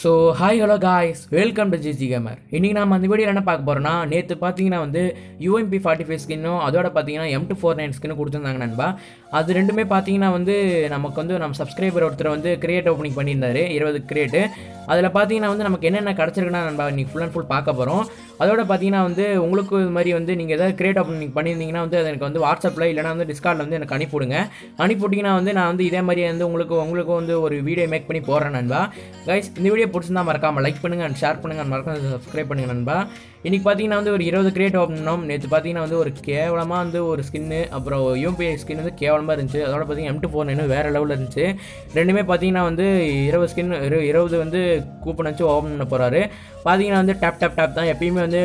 So hi hello guys welcome to GG gamer இன்றைக்கி நம்ம அந்த வீடியோ என்ன பார்க்க போகிறோம்னா நேற்று பார்த்தீங்கன்னா வந்து யூஎம்பி ஃபார்ட்டி ஃபைவ் ஸ்கின்னும் அதோட பார்த்தீங்கன்னா M two four nine skin கொடுத்துருந்தாங்க நண்பா. அது ரெண்டுமே பார்த்தீங்கன்னா வந்து நமக்கு வந்து நம்ம சப்ஸ்கிரைபர் ஒருத்தர் வந்து கிரியேட் ஓப்பனிங் பண்ணியிருந்தாரு இருபது கிரியேட்டு அதில் பார்த்தீங்கன்னா வந்து நமக்கு என்னென்ன கிடச்சிருக்குன்னா நண்பா இன்றைக்கி ஃபுல் அண்ட் ஃபுல் பார்க்க போகிறோம் அதோட பார்த்தீங்கன்னா வந்து உங்களுக்கு இது மாதிரி வந்து நீங்கள் ஏதாவது கிரியேட் ஓப்பனிங் பண்ணியிருந்தீங்கன்னா வந்து அது எனக்கு வந்து வாட்ஸ்அப்பில் இல்லைனா வந்து டிஸ்கார்டில் வந்து எனக்கு அனுப்பிவிடுங்க அனுப்பிவிட்டிங்கன்னா வந்து நான் வந்து இதே மாதிரி வந்து உங்களுக்கு உங்களுக்கு வந்து ஒரு வீடியோ மேக் பண்ணி போடுறேன் நண்பா. கைஸ் இந்த வீடியோ பிடிச்சிருந்தா மறக்காம லைக் பண்ணுங்கள் அண்ட் ஷேர் பண்ணுங்க. And மறக்காம சப்ஸ்கிரைப் பண்ணுங்க நண்பா. இன்றைக்கி பார்த்தீங்கன்னா வந்து ஒரு இருபது கிரியேட் பண்ணோம் நேற்று பார்த்தீங்கன்னா வந்து ஒரு கேவலமாக வந்து ஒரு ஸ்கின்னு அப்புறம் யூபிஐ ஸ்கின் வந்து கேவலமாக இருந்துச்சு. அதோட பார்த்தீங்கன்னா எம் டூ ஃபோர் இன்னும் வேறு லெவலில் இருந்துச்சு. ரெண்டுமே பார்த்தீங்கன்னா வந்து இருபது ஸ்கின் இருபது வந்து கூப்பன் வச்சு ஓப்பன் பண்ண போகிறாரு பார்த்தீங்கன்னா வந்து டேப் டேப் டேப் தான். எப்பயுமே வந்து வந்து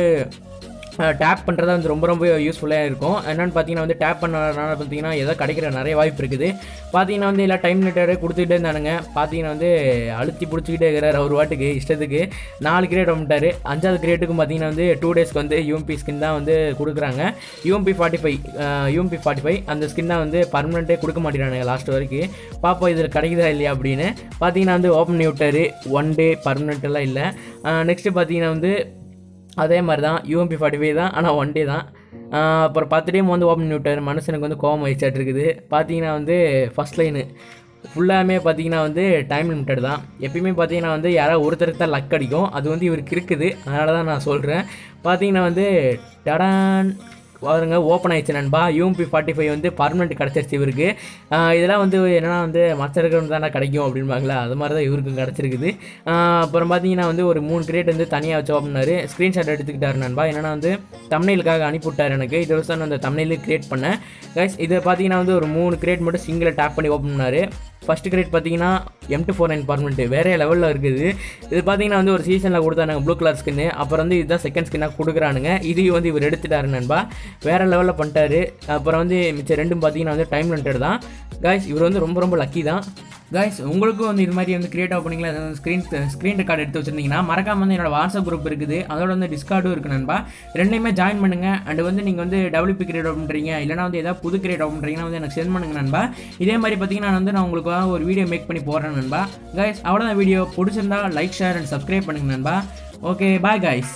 டேப் பண்ணுறது வந்து ரொம்ப ரொம்ப யூஸ்ஃபுல்லாக இருக்கும். என்னென்னு பார்த்தீங்கன்னா வந்து டேப் பண்ணனால பார்த்தீங்கன்னா எதோ கிடைக்கிற நிறைய வாய்ப்பு இருக்குது. பார்த்தீங்கன்னா வந்து எல்லா டைம் லிட்டரு கொடுத்துக்கிட்டே இருந்தானுங்க. பார்த்தீங்கன்னா வந்து அழுத்தி பிடிச்சிக்கிட்டே இருக்கிறார் ஒரு வாட்டுக்கு இஷ்டத்துக்கு. நாலு கிரேட் வந்துட்டார். அஞ்சாவது கிரேட்டுக்கும் பார்த்தீங்கன்னா வந்து டூ டேஸ்க்கு வந்து யூஎம்பி ஸ்கின் தான் வந்து கொடுக்குறாங்க. UMP forty five UMP forty five அந்த ஸ்கின் தான் வந்து பர்மனெண்ட்டே கொடுக்க மாட்டேறானுங்க லாஸ்ட் வரைக்கும். பார்ப்போம் இதில் கிடைக்குதா இல்லையா அப்படின்னு. பார்த்தீங்கன்னா வந்து ஓப்பன் பண்ணி விட்டார் ஒன் டே பர்மனெண்ட்டெல்லாம் இல்லை. நெக்ஸ்ட்டு பார்த்தீங்கன்னா வந்து அதே மாதிரி தான் யூஎம்பி ஃபார்ட்டி ஃபைவ் தான் ஆனால் ஒன் டே தான். அப்புறம் பத்து டைம் வந்து ஓப்பன் விட்டார். மனுஷனுக்கு வந்து கோவம் வச்சாட்டு இருக்குது. பார்த்தீங்கன்னா வந்து ஃபஸ்ட் லைனு ஃபுல்லாமே பார்த்தீங்கன்னா வந்து டைம் லிமிட்டட் தான். எப்பயுமே பார்த்தீங்கன்னா வந்து யாராவது ஒருத்தருக்கு தான் லக் அடிக்கும். அது வந்து இவருக்கு இருக்குது. அதனால தான் நான் சொல்கிறேன் பார்த்தீங்கன்னா வந்து டடான் பாருங்க ஓப்பன் ஆயிடுச்சு நண்பா. யூஎம்பி ஃபார்ட்டி ஃபைவ் வந்து பர்மனெண்ட் கிடச்சிருச்சு இவருக்கு. இதெல்லாம் வந்து என்னன்னா வந்து மற்ற தானே கிடைக்கும் அப்படின்பாங்களா அது மாதிரி தான் இவருக்கும் கிடச்சிருக்குது. அப்புறம் பார்த்தீங்கன்னா வந்து ஒரு மூணு கிரேட் வந்து தனியாக வச்சு ஓப்பனாரு ஸ்க்ரீன்ஷாட் எடுத்துக்கிட்டார் நண்பா. என்னென்னா வந்து தமிழ்காக அனுப்பிவிட்டார் எனக்கு. இது வருஷம் நான் அந்த தமிழில் கிரியேட் பண்ணேன். கைஸ் இதை பார்த்தீங்கன்னா வந்து ஒரு மூணு கிரேட் மட்டும் சிங்கிளை டேப் பண்ணி ஓப்பன் பண்ணாரு. ஃபஸ்ட்டு கிரேட் பார்த்தீங்கன்னா M two four nine permanent வேறு லெவலில் இருக்குது. இது பார்த்தீங்கன்னா வந்து ஒரு சீசனில் கொடுத்தானுங்க ப்ளூ கலர் ஸ்கின்னு அப்புறம் வந்து இதுதான் செகண்ட் ஸ்கின்னாக கொடுக்குறானுங்க. இதையும் வந்து இவர் எடுத்துட்டாரு நண்பா. வேறு லெவலில் பண்ணிட்டாரு. அப்புறம் வந்து மிச்சம் ரெண்டும் பார்த்தீங்கன்னா வந்து டைம் லிமிட்டட் தான். காய்ஸ் இவர் வந்து ரொம்ப ரொம்ப லக்கி தான். காய்ஸ் உங்களுக்கும் வந்து இது மாதிரி வந்து கிரியேட் ஓப்பனிங்கில் ஸ்க்ரீன் ஸ்க்ரீன் ரெக்கார்டு எடுத்து வச்சிருந்தீங்கன்னா மறக்காம வந்து என்னோட வாட்ஸ்அப் குரூப் இருக்குது. அதோட வந்து டிஸ்கார்டும் இருக்குது நண்பா. ரெண்டையுமே ஜாயின் பண்ணுங்க. அண்ட் வந்து நீங்கள் வந்து டபிள்யூபி கிரியேட் பண்ணுறீங்க இல்லைனா வந்து ஏதாவது புது கிரியேட் பண்ணுறீங்கன்னா வந்து எனக்கு சென்ட் பண்ணுங்க நண்பா. இதே மாதிரி பார்த்தீங்கன்னா நான் வந்து நான் உங்களுக்கு ஒரு வீடியோ மேக் பண்ணி போடுறேன் நண்பா. காய்ஸ் அவ்வளோதான் வீடியோ பிடிச்சிருந்தா லைக் ஷேர் அண்ட் சப்ஸ்கிரைப் பண்ணுங்க நண்பா. Okay bye guys